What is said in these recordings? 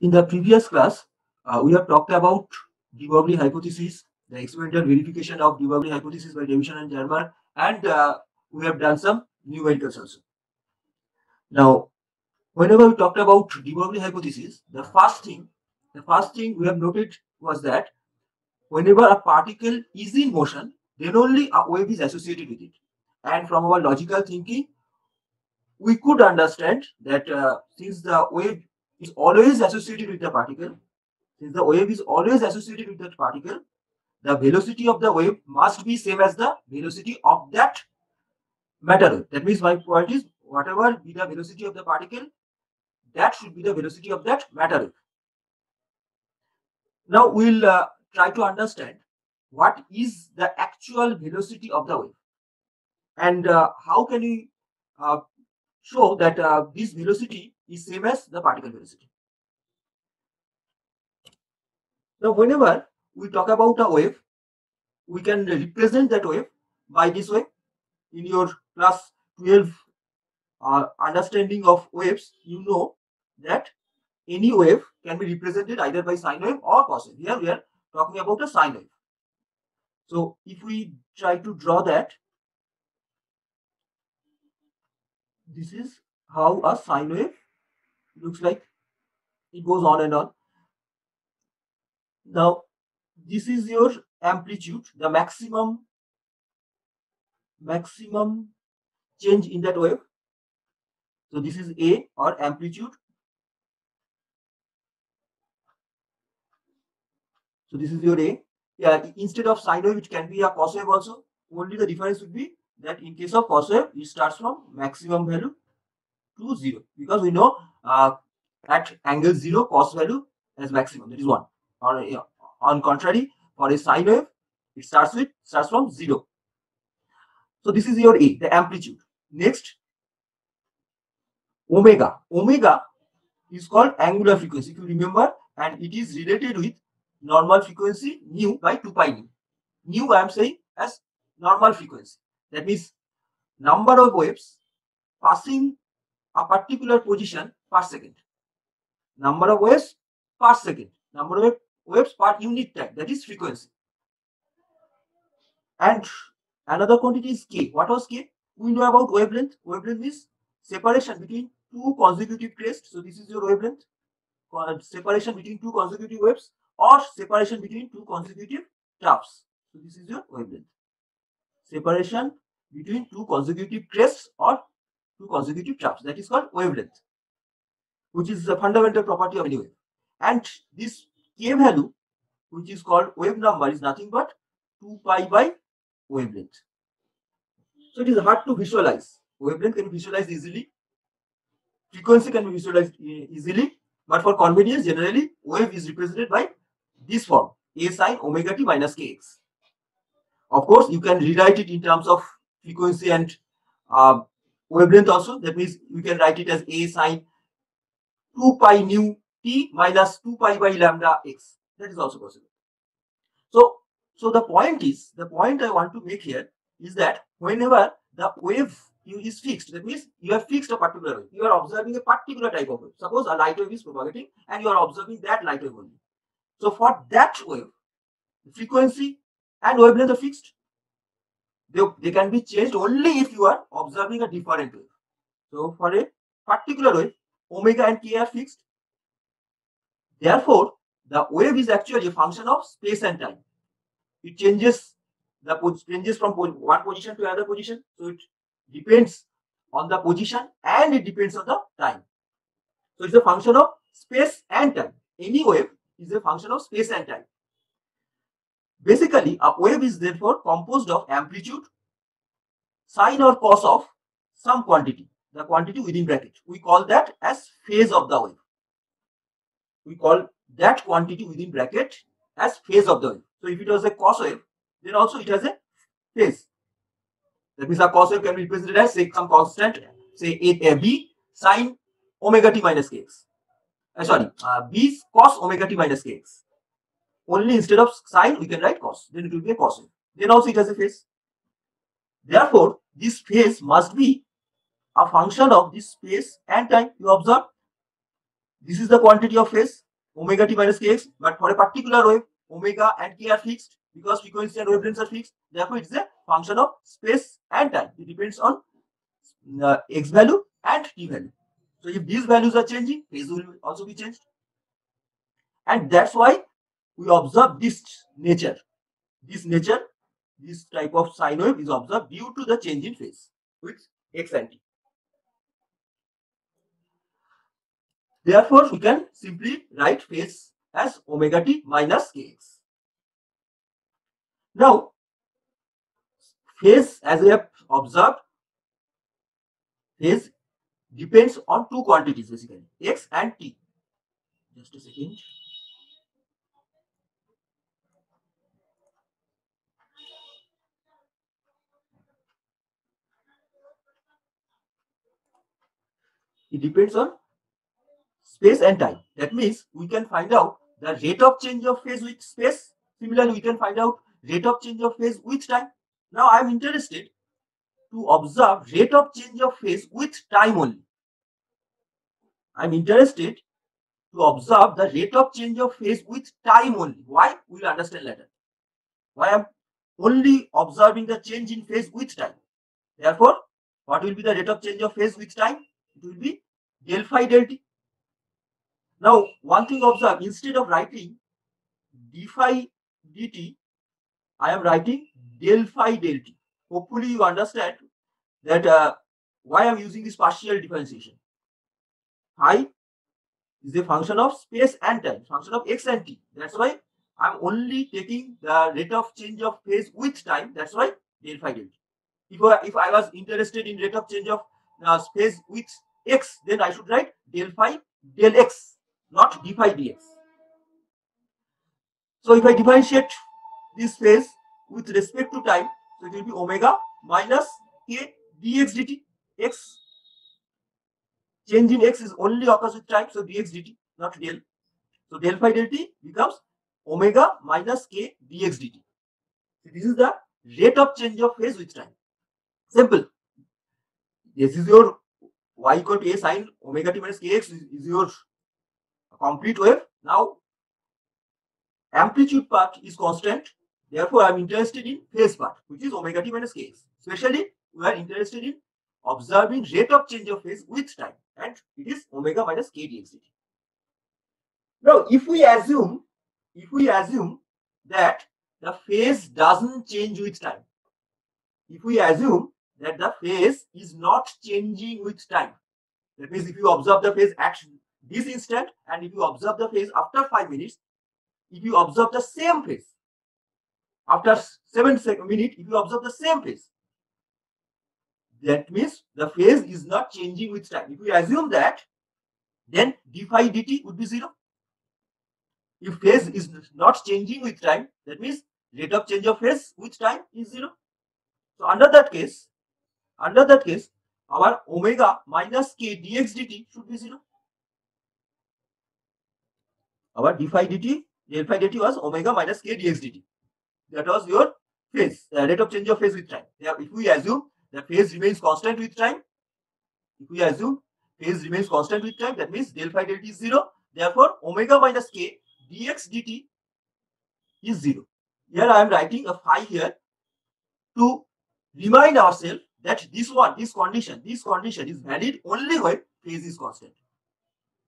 In the previous class, uh, we have talked about de Broglie hypothesis, the experimental verification of de Broglie hypothesis by Davisson and Germer, and uh, we have done some new numericals also. Now, whenever we talked about de Broglie hypothesis, the first thing, the first thing we have noted was that whenever a particle is in motion, then only a wave is associated with it. And from our logical thinking, we could understand that uh, since the wave is always associated with the particle, since the wave is always associated with that particle, the velocity of the wave must be same as the velocity of that matter. That means my point is whatever be the velocity of the particle, that should be the velocity of that matter. Now we'll uh, try to understand what is the actual velocity of the wave and uh, how can we uh, show that uh, this velocity is same as the particle velocity. Now, whenever we talk about a wave, we can represent that wave by this way. In your class 12 uh, understanding of waves, you know that any wave can be represented either by sine wave or cos wave. Here we are talking about a sine wave. So if we try to draw that, this is how a sine wave looks like. It goes on and on. Now, this is your amplitude, the maximum maximum change in that wave. So this is A or amplitude. So this is your A. Yeah, instead of sine wave, it can be a cos wave also. Only the difference would be that in case of cos wave, it starts from maximum value to 0 because we know at angle 0 cos value as maximum that is 1 or uh, on contrary for a sine wave it starts with starts from 0 so this is your a the amplitude. Next omega. Omega is called angular frequency if you remember and it is related with normal frequency nu by 2 pi nu. Nu i am saying as normal frequency. That means number of waves passing a particular position per second. Number of waves per second. Number of waves per unit time. That is frequency. And another quantity is k. What was k? We know about wavelength. Wavelength is separation between two consecutive crests. So this is your wavelength. Uh, separation between two consecutive waves or separation between two consecutive troughs. So this is your wavelength. Separation between two consecutive crests or two consecutive troughs. That is called wavelength, which is a fundamental property of any wave. And this k value, which is called wave number, is nothing but 2 pi by wavelength. So it is hard to visualize. Wavelength can be visualized easily. Frequency can be visualized easily. But for convenience, generally, wave is represented by this form, a sine omega t minus kx. Of course, you can rewrite it in terms of frequency and uh, wavelength also. That means we can write it as a sine 2 pi nu t minus 2 pi by lambda x. That is also possible. So, so the point is, the point I want to make here is that whenever the wave you is fixed, that means you have fixed a particular wave. You are observing a particular type of wave. Suppose a light wave is propagating and you are observing that light wave only. So for that wave, frequency and wavelength are fixed they, they can be changed only if you are observing a different wave. So for a particular wave, omega and k are fixed. Therefore, the wave is actually a function of space and time. It changes the changes from one position to another position. So it depends on the position and it depends on the time. So it's a function of space and time. Any wave is a function of space and time. Basically, a wave is therefore composed of amplitude, sine or cos of some quantity, the quantity within bracket. We call that as phase of the wave. We call that quantity within bracket as phase of the wave. So if it was a cos wave, then also it has a phase. That means a cos wave can be represented as say some constant, say a, a b sine omega t minus kx. Uh, sorry, uh, b cos omega t minus kx. Only instead of sine, we can write cos. Then it will be a cos wave. Then also it has a phase. Therefore, this phase must be a function of this space and time. You observe, this is the quantity of phase. omega t minus kx, but for a particular wave, omega and k are fixed because frequency and wavelengths are fixed. Therefore, it's a function of space and time. It depends on uh, x value and t value. So if these values are changing, phase will also be changed. And that's why we observe this nature. This nature, this type of sine wave is observed due to the change in phase with x and t. Therefore, we can simply write phase as omega t minus kx. Now, phase as we have observed, phase depends on two quantities basically, x and t. Just a second. It depends on space and time. That means we can find out the rate of change of phase with space. Similarly, we can find out rate of change of phase with time. Now I am interested to observe rate of change of phase with time only. I am interested to observe the rate of change of phase with time only. Why? We will understand later. Why I am only observing the change in phase with time. Therefore, what will be the rate of change of phase with time? It will be del phi del t. Now, one thing observe, instead of writing d phi dt, I am writing del phi del t. Hopefully, you understand that uh, why I am using this partial differentiation. Phi is a function of space and time, function of x and t. That's why I'm only taking the rate of change of phase with time. That's why del phi del t. If I, if I was interested in rate of change of uh, space with x, then I should write del phi del x, not d phi dx. So if I differentiate this phase with respect to time, so it will be omega minus k dx dt. x change in x is only occurs with time, so dx dt, not del. So del phi del t becomes omega minus k dx dt. So this is the rate of change of phase with time. Simple. This is your y equal to a sine omega t minus kx is, your complete wave. Now, amplitude part is constant. Therefore, I am interested in phase part, which is omega t minus kx. Especially, we are interested in observing rate of change of phase with time, and it is omega minus k dx dt. Now, if we assume, if we assume that the phase doesn't change with time, if we assume that the phase is not changing with time. That means if you observe the phase at this instant and if you observe the phase after 5 minutes, if you observe the same phase after 7 minutes, if you observe the same phase, that means the phase is not changing with time. If we assume that, then d phi dt would be 0. If phase is not changing with time, that means rate of change of phase with time is 0. So under that case, under that case, our omega minus k dx dt should be 0. Our d phi dt, del phi dt was omega minus k dx dt. That was your phase, uh, rate of change of phase with time. If we assume the phase remains constant with time, if we assume phase remains constant with time, that means del phi del t is 0. Therefore, omega minus k dx dt is 0. Here I am writing a phi here to remind ourselves that this one, this condition, this condition is valid only when phase is constant.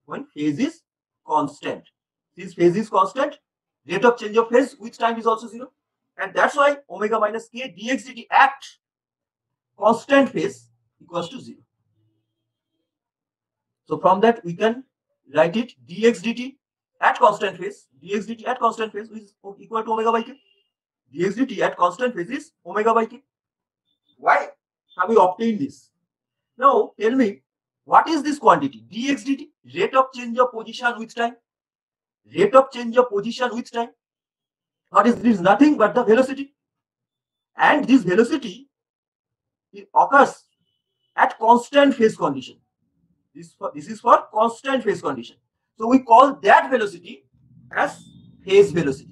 When phase is constant. This phase is constant, rate of change of phase with time is also zero. And that's why omega minus k dx dt at constant phase equals to zero. So from that we can write it dx dt at constant phase, dx dt at constant phase is equal to omega by k. dx dt at constant phase is omega by k. Why? have we obtained this? Now, tell me, what is this quantity? dx dt, rate of change of position with time. Rate of change of position with time. What is this? Nothing but the velocity. And this velocity occurs at constant phase condition. This, for, this is for constant phase condition. So we call that velocity as phase velocity.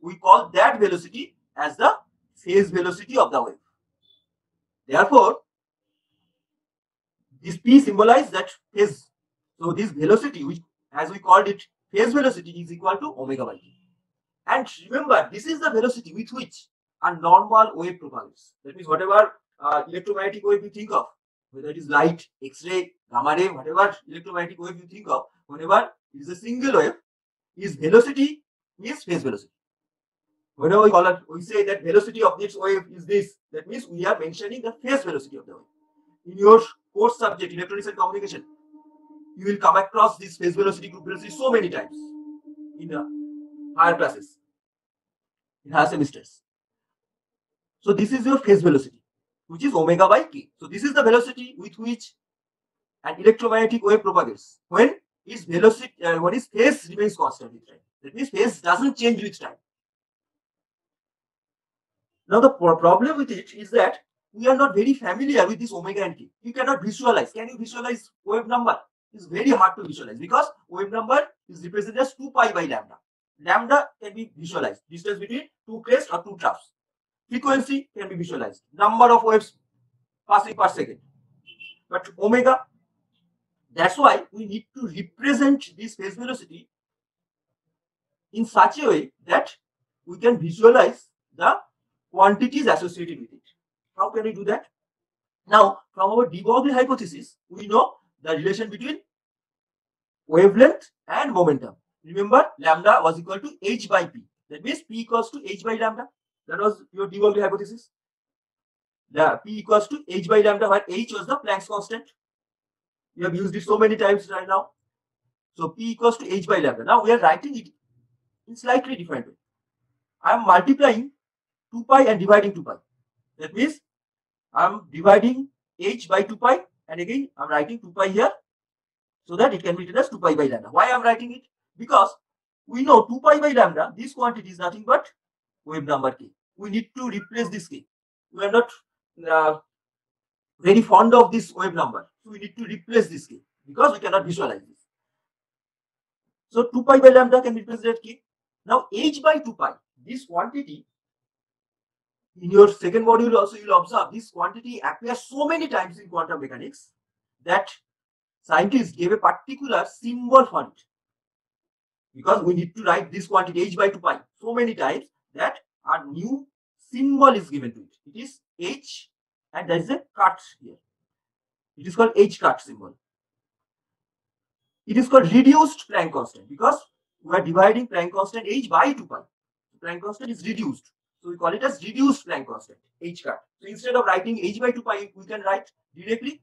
We call that velocity as the phase velocity of the wave. Therefore, this P symbolizes that phase. So this velocity, which as we called it phase velocity is equal to omega by t. And remember, this is the velocity with which a normal wave propagates. That means whatever uh, electromagnetic wave you think of, whether it is light, X-ray, gamma ray, whatever electromagnetic wave you think of, whenever it is a single wave, its velocity is phase velocity. Whenever we call it, we say that velocity of this wave is this. That means we are mentioning the phase velocity of the wave. In your course subject, electronics and communication, you will come across this phase velocity, group velocity so many times in higher classes, in higher semesters. So this is your phase velocity, which is omega by k. So this is the velocity with which an electromagnetic wave propagates when its velocity, uh, when its phase remains constant with time. That means phase doesn't change with time. Now the problem with it is that we are not very familiar with this omega and k. You cannot visualize. Can you visualize wave number? It's very hard to visualize because wave number is represented as 2 pi by lambda. Lambda can be visualized. Distance between two crests or two troughs. Frequency can be visualized. Number of waves passing per second. But omega, that's why we need to represent this phase velocity in such a way that we can visualize the quantities associated with it. How can we do that? Now, from our de Broglie hypothesis, we know the relation between wavelength and momentum. Remember, lambda was equal to h by p. That means p equals to h by lambda. That was your de Broglie hypothesis. The p equals to h by lambda, where h was the Planck's constant. We have used it so many times right now. So p equals to h by lambda. Now we are writing it in slightly different way. I am multiplying 2 pi and dividing 2 pi. That means I am dividing h by 2 pi and again I am writing 2 pi here so that it can be written as 2 pi by lambda. Why I am writing it? Because we know 2 pi by lambda, this quantity is nothing but wave number k. We need to replace this k. We are not uh, very fond of this wave number. So we need to replace this k because we cannot visualize this. So 2 pi by lambda can replace that k. Now h by 2 pi, this quantity in your second module also you'll observe this quantity appears so many times in quantum mechanics that scientists gave a particular symbol for it because we need to write this quantity h by 2 pi so many times that a new symbol is given to it. It is h and there is a cut here. It is called h cut symbol. It is called reduced Planck constant because we are dividing Planck constant h by 2 pi. Planck constant is reduced. So we call it as reduced Planck constant, h cut. So instead of writing h by 2 pi, we can write directly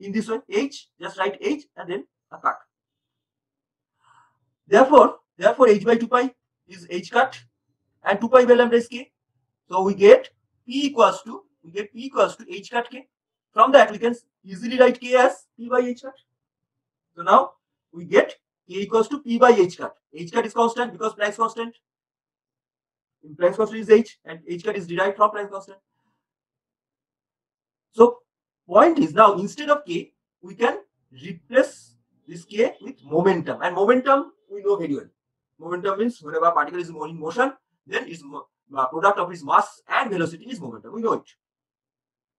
in this way, h, just write h and then a cut. Therefore, therefore h by 2 pi is h cut and 2 pi by lambda is k. So we get p equals to, we get p equals to h cut k. From that we can easily write k as p by h cut. So now we get k equals to p by h cut. h cut is constant because Planck's constant Planck's constant is h and h cut is derived from Planck's constant. So point is now instead of k, we can replace this k with momentum and momentum we know very well. Momentum means whenever particle is in motion, then its uh, product of its mass and velocity is momentum. We know it.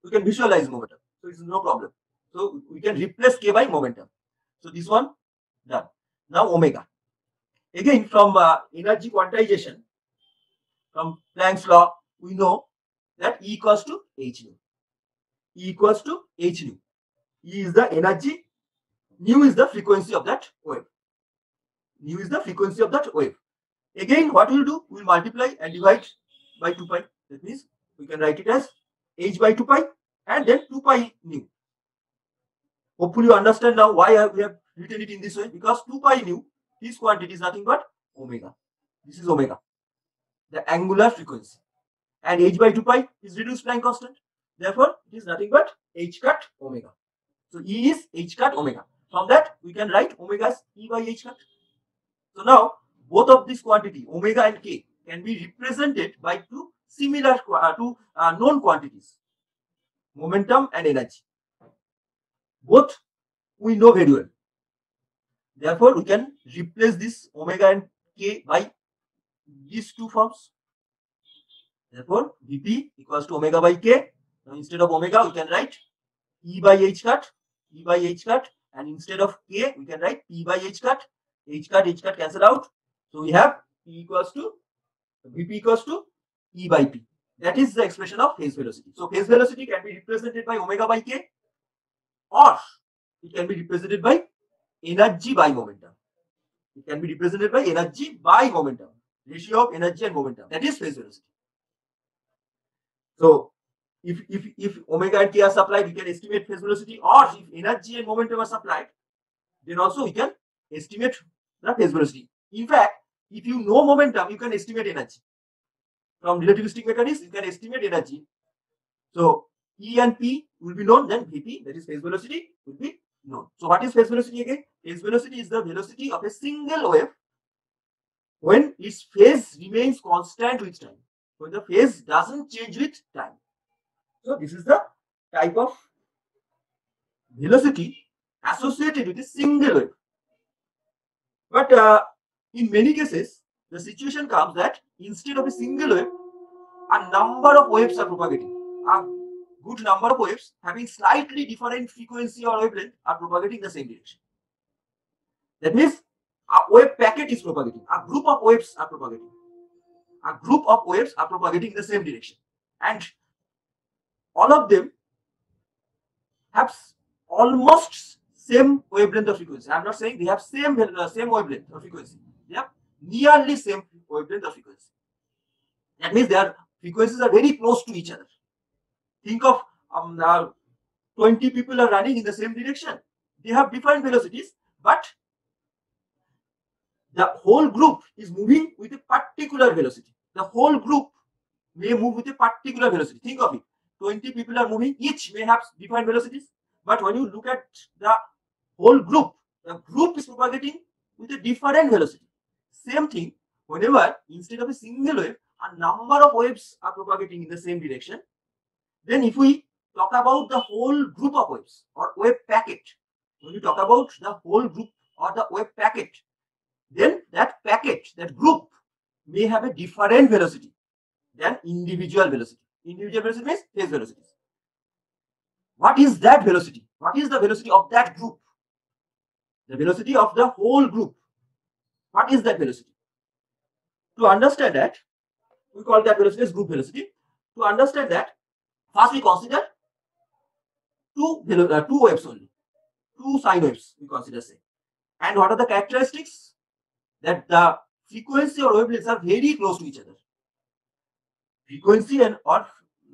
We can visualize momentum. So it's no problem. So we can replace k by momentum. So this one done. Now omega. Again from uh, energy quantization, from Planck's law, we know that E equals to h nu. E equals to h nu. E is the energy, nu is the frequency of that wave. Nu is the frequency of that wave. Again, what we'll do, we'll multiply and divide by 2 pi. That means we can write it as h by 2 pi and then 2 pi nu. Hopefully you understand now why we have written it in this way because 2 pi nu, this quantity is nothing but omega. This is omega the angular frequency. And h by 2 pi is reduced Planck constant. Therefore, it is nothing but h cut omega. So E is h cut omega. From that, we can write omega as E by h cut. So now, both of this quantity, omega and k, can be represented by two similar, uh, two uh, known quantities, momentum and energy. Both we know very well. Therefore, we can replace this omega and k by these two forms. Therefore, Vp equals to omega by k. Now, instead of omega, we can write E by h cut, E by h cut, and instead of k, we can write P by h cut. H cut, H cut cancel out. So we have P equals to Vp equals to E by P. That is the expression of phase velocity. So phase velocity can be represented by omega by k or it can be represented by energy by momentum. It can be represented by energy by momentum, ratio of energy and momentum. That is phase velocity. So if, if, if omega and k are supplied, we can estimate phase velocity or if energy and momentum are supplied, then also we can estimate the phase velocity. In fact, if you know momentum, you can estimate energy. From relativistic mechanics, you can estimate energy. So E and P will be known, then Vp, that is phase velocity, will be known. So what is phase velocity again? Phase velocity is the velocity of a single wave when its phase remains constant with time. When the phase doesn't change with time. So this is the type of velocity associated with a single wave. But uh, in many cases, the situation comes that instead of a single wave, a number of waves are propagating. A good number of waves having slightly different frequency or wavelength are propagating the same direction. That means a wave packet is propagating. A group of waves are propagating. A group of waves are propagating in the same direction. And all of them have almost same wavelength of frequency. I'm not saying they have same uh, same wavelength of frequency. They have nearly same wavelength of frequency. That means their frequencies are very close to each other. Think of um, uh, 20 people are running in the same direction. They have different velocities, but the whole group is moving with a particular velocity. The whole group may move with a particular velocity. Think of it. 20 people are moving, each may have different velocities. But when you look at the whole group, the group is propagating with a different velocity. Same thing, whenever instead of a single wave, a number of waves are propagating in the same direction, then if we talk about the whole group of waves or wave packet, when we talk about the whole group or the wave packet, then that packet, that group may have a different velocity than individual velocity. Individual velocity means phase velocity. What is that velocity? What is the velocity of that group? The velocity of the whole group. What is that velocity? To understand that, we call that velocity as group velocity. To understand that, first we consider two, uh, two waves only. Two sine waves we consider say. And what are the characteristics? That the frequency or wavelengths are very close to each other. Frequency and or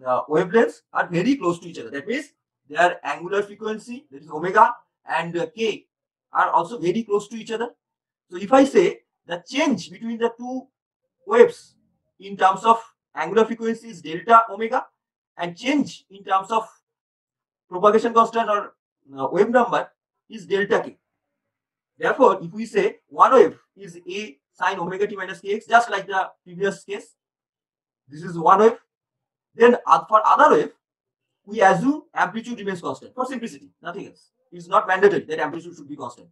uh, wavelengths are very close to each other. That means their angular frequency, that is omega, and uh, k are also very close to each other. So if I say the change between the two waves in terms of angular frequency is delta omega and change in terms of propagation constant or uh, wave number is delta k. Therefore, if we say one wave is a sine omega t minus kx, just like the previous case, this is one wave. Then for other wave, we assume amplitude remains constant for simplicity, nothing else. It's not mandatory that amplitude should be constant.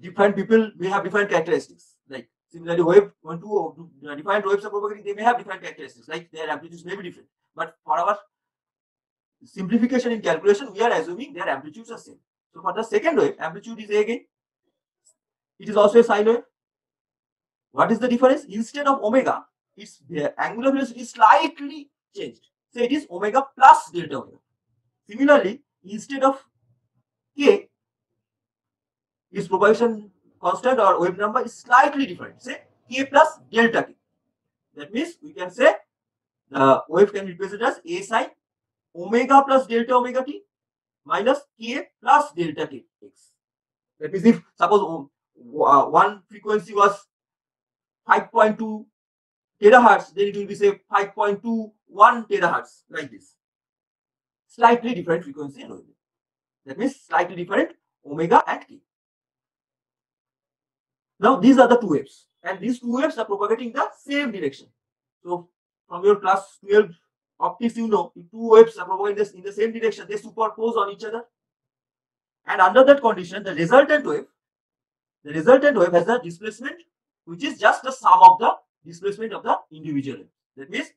Different people may have different characteristics. Like similarly, wave one two different waves are propagating, they may have different characteristics. Like their amplitudes may be different. But for our simplification in calculation, we are assuming their amplitudes are same. So for the second wave, amplitude is A again. It is also a sine wave. What is the difference? Instead of omega, its angular velocity is slightly changed. So it is omega plus delta omega. Similarly, instead of k, its propagation constant or wave number is slightly different. Say k plus delta k. That means we can say the wave can be represented as a sine omega plus delta omega t minus k plus delta k x. That means if suppose um, uh, one frequency was 5.2 terahertz, then it will be say 5.21 terahertz like this. Slightly different frequency and wavelength. That means slightly different omega and k. Now these are the two waves and these two waves are propagating the same direction. So from your class 12 optics you know if two waves are propagating in the same direction they superpose on each other. And under that condition the resultant wave the resultant wave has a displacement which is just the sum of the displacement of the individual wave. That means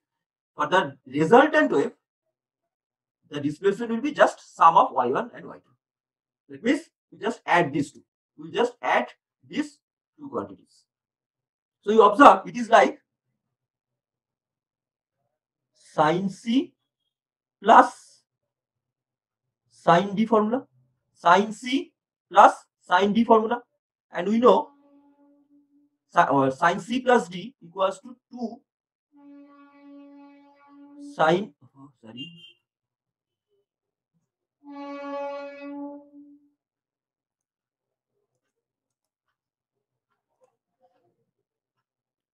for the resultant wave, the displacement will be just sum of y1 and y2. That means we just add these two. We just add these two quantities. So you observe it is like sine C plus sine D formula, sine C plus sine D formula. And we know uh, sine C plus D equals to 2 sine, oh, sorry,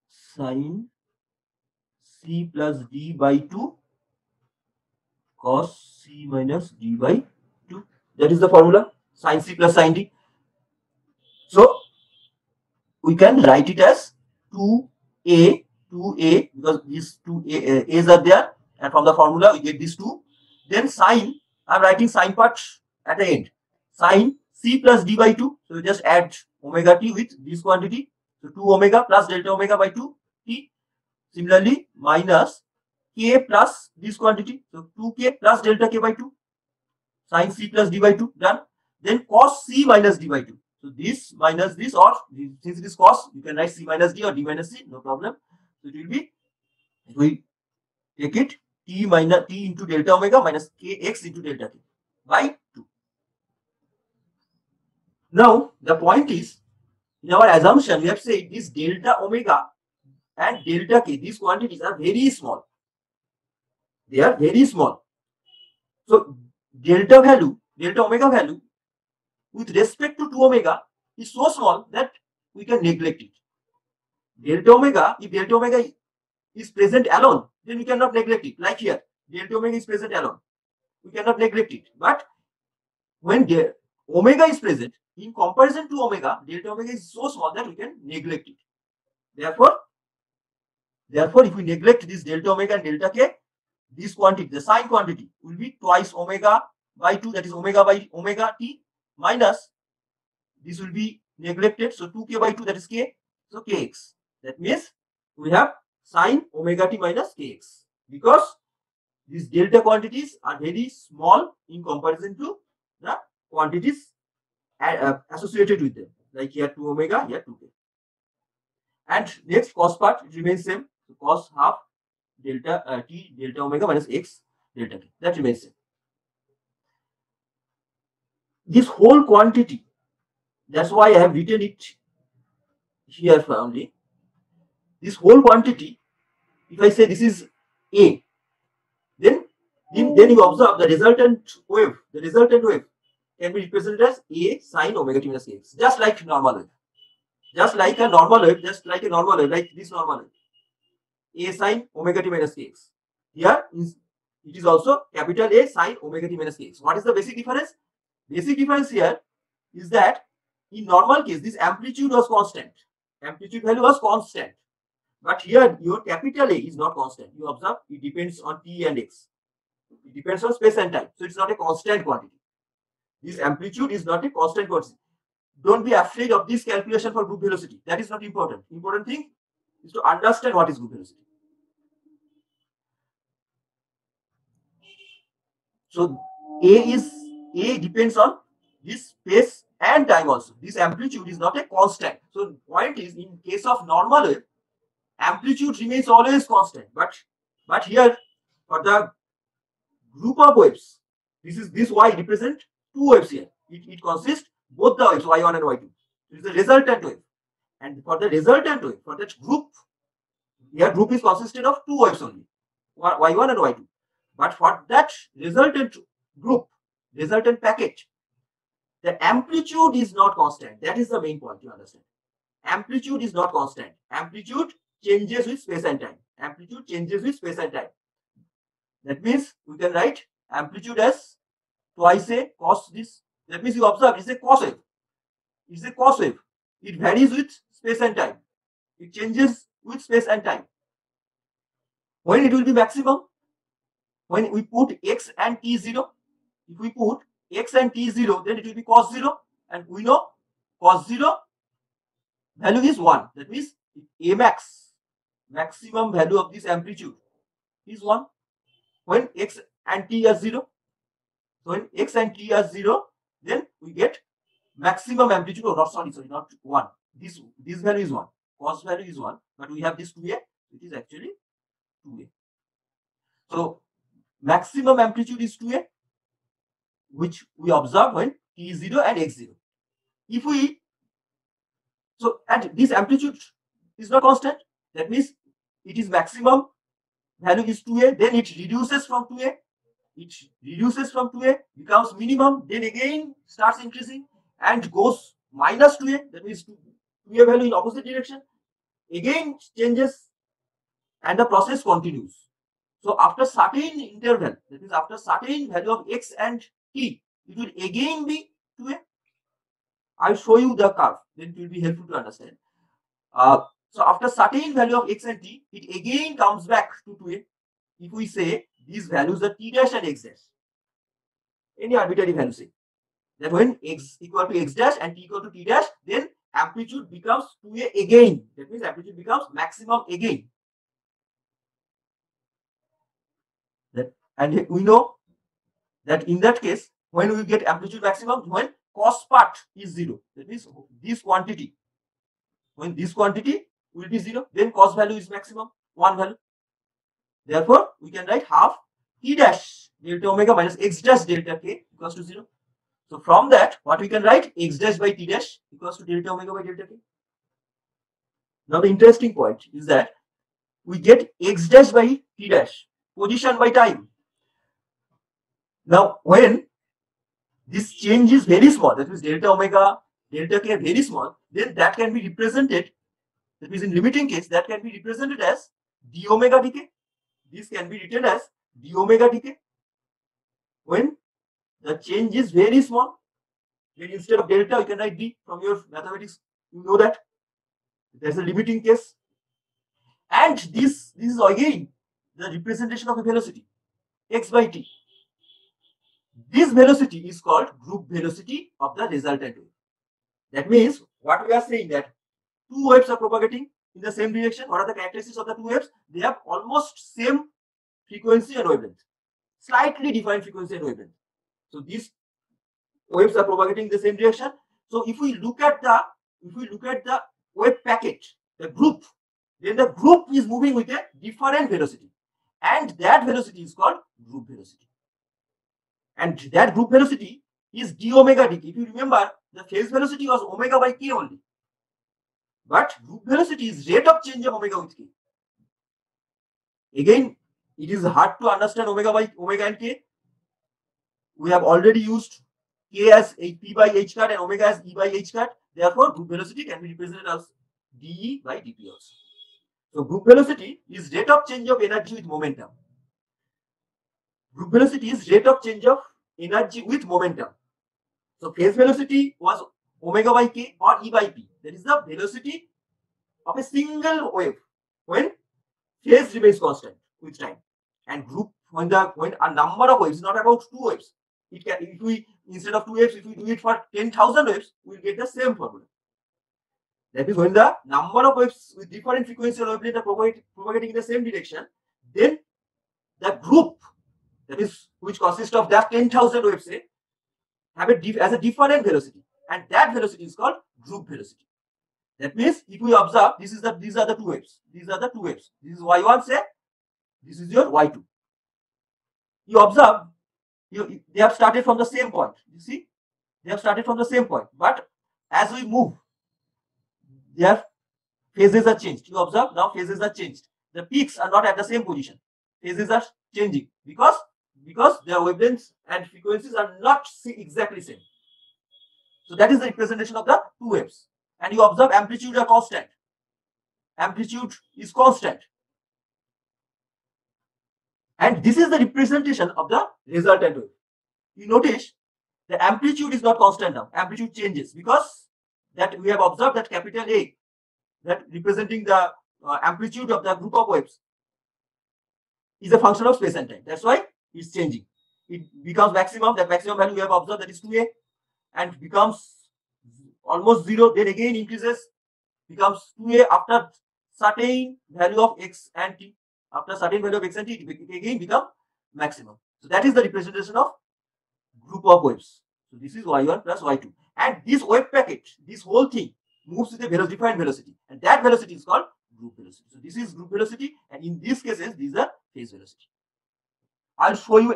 sine c plus d by 2 cos c minus d by 2. That is the formula sine c plus sine d. So we can write it as 2a 2a because these two a, uh, a's are there and from the formula we get these two. Then sine I'm writing sine part at the end. Sine c plus d by 2. So we just add omega t with this quantity. So 2 omega plus delta omega by 2 t. Similarly, minus k plus this quantity. So 2k plus delta k by 2. Sine c plus d by 2 done. Then cos c minus d by 2. So this minus this or since it is cos, you can write c minus d or d minus c, no problem. So it will be, we take it t minus t into delta omega minus kx into delta k by 2. Now the point is, in our assumption, we have said this delta omega and delta k, these quantities are very small. They are very small. So delta value, delta omega value with respect to 2 omega is so small that we can neglect it. Delta omega, if delta omega is present alone, then we cannot neglect it. Like here, delta omega is present alone. We cannot neglect it. But when the omega is present, in comparison to omega, delta omega is so small that we can neglect it. Therefore, therefore, if we neglect this delta omega and delta k, this quantity, the sine quantity, will be twice omega by 2, that is omega by omega t, minus this will be neglected. So 2k by 2, that is k. So kx. That means we have sine omega t minus kx because these delta quantities are very small in comparison to the quantities uh, associated with them like here 2 omega here 2k and next cos part it remains same so cos half delta uh, t delta omega minus x delta k that remains same this whole quantity that's why i have written it here only this whole quantity, if I say this is A, then, then you observe the resultant wave, the resultant wave can be represented as A sine omega t minus x, just like normal wave. Just like a normal wave, just like a normal wave, like this normal wave. A sine omega t minus x. Here it is also capital A sine omega t minus x. What is the basic difference? Basic difference here is that in normal case, this amplitude was constant. Amplitude value was constant. But here your capital A is not constant. You observe it depends on t and x. It depends on space and time. So it's not a constant quantity. This amplitude is not a constant quantity. Don't be afraid of this calculation for group velocity. That is not important. Important thing is to understand what is group velocity. So A is A depends on this space and time also. This amplitude is not a constant. So point is in case of normal wave, amplitude remains always constant. But but here for the group of waves, this is this y represent two waves here. It, it consists both the waves y1 and y2. It is the resultant wave. And for the resultant wave, for that group, here group is consisted of two waves only, y1 and y2. But for that resultant group, resultant package, the amplitude is not constant. That is the main point you understand. Amplitude is not constant. Amplitude changes with space and time. Amplitude changes with space and time. That means we can write amplitude as twice a cos this. That means you observe it's a cos wave. It's a cos wave. It varies with space and time. It changes with space and time. When it will be maximum? When we put x and t 0. If we put x and t 0, then it will be cos 0. And we know cos 0 value is 1. That means a max maximum value of this amplitude is 1 when x and t are 0. So when x and t are 0, then we get maximum amplitude, or not sorry, sorry, not 1. this this value is 1 cos value is 1 but we have this 2a it is actually 2a so maximum amplitude is 2a which we observe when t is 0 and x 0 if we so and this amplitude is not constant that means it is maximum value is 2a then it reduces from 2a it reduces from 2a becomes minimum then again starts increasing and goes minus 2a that means 2a value in opposite direction. Again changes and the process continues so after certain interval that is after certain value of x and t it will again be 2a i'll show you the curve then it will be helpful to understand. Uh, so after certain value of x and t it again comes back to 2a if we say these values are t dash and x dash. Any arbitrary value say? That when x equal to x dash and t equal to t dash then amplitude becomes 2a again. That means amplitude becomes maximum again that and we know that in that case when we get amplitude maximum when cos part is zero that means this quantity when this quantity will be zero then cos value is maximum one value Therefore, we can write half t dash delta omega minus x dash delta k equals to 0. So from that, what we can write x dash by t dash equals to delta omega by delta k. Now the interesting point is that we get x dash by t dash, position by time. Now when this change is very small, that means delta omega, delta k very small, then that can be represented, that means in limiting case, that can be represented as d omega dk this can be written as d omega dk. When the change is very small, then instead of delta, you can write d from your mathematics. You know that there's a limiting case. And this, this is again the representation of a velocity, x by t. This velocity is called group velocity of the resultant wave. That means what we are saying that two waves are propagating in the same direction. What are the characteristics of the two waves? They have almost same frequency and wavelength, slightly different frequency and wavelength. So these waves are propagating in the same direction. So if we look at the if we look at the wave packet, the group, then the group is moving with a different velocity, and that velocity is called group velocity. And that group velocity is d omega dt. If you remember, the phase velocity was omega by k only. But group velocity is rate of change of omega with k. Again, it is hard to understand omega by omega and k. We have already used k as p by h cut and omega as e by h cut. Therefore, group velocity can be represented as dE by dP also. So, group velocity is rate of change of energy with momentum. Group velocity is rate of change of energy with momentum. So, phase velocity was omega by k or e by p. That is the velocity of a single wave when phase remains constant with time. And group when the when a number of waves, not about two waves. It can if we instead of two waves, if we do it for ten thousand waves, we'll get the same formula. That is when the number of waves with different frequency wavelength are propagating in the same direction, then the group that is which consists of that 10,000 waves say have a as a different velocity and that velocity is called group velocity. That means if we observe this is the these are the two waves. These are the two waves. This is y1 say this is your y2. You observe, you, they have started from the same point. You see, they have started from the same point. But as we move, their phases are changed. You observe now phases are changed. The peaks are not at the same position. Phases are changing because because their wavelengths and frequencies are not exactly same. So that is the representation of the two waves. And you observe amplitude are constant. Amplitude is constant. And this is the representation of the resultant wave. You notice the amplitude is not constant now. Amplitude changes because that we have observed that capital A that representing the uh, amplitude of the group of waves is a function of space and time. That's why it's changing. It becomes maximum. That maximum value we have observed that is 2a and becomes almost zero. Then again increases, becomes 2a after certain value of x and t. After certain value of x and t, it again become maximum. So that is the representation of group of waves. So this is y1 plus y2. And this wave packet, this whole thing moves with a velocity, defined velocity, and that velocity is called group velocity. So this is group velocity, and in these cases, these are phase velocity. I'll show you